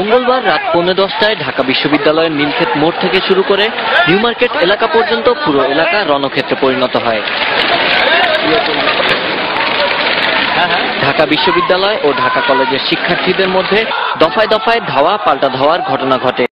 মঙ্গলবার রাত পৌনে দশটায় ঢাকা বিশ্ববিদ্যালয়ের নীলক্ষেত মোড় থেকে শুরু করে নিউ মার্কেট এলাকা পর্যন্ত পুরো এলাকা রণক্ষেত্রে পরিণত হয়। ঢাকা বিশ্ববিদ্যালয় ও ঢাকা কলেজের শিক্ষার্থীদের মধ্যে দফায় দফায় ধাওয়া, পাল্টা ধাওয়ার ঘটনা ঘটে।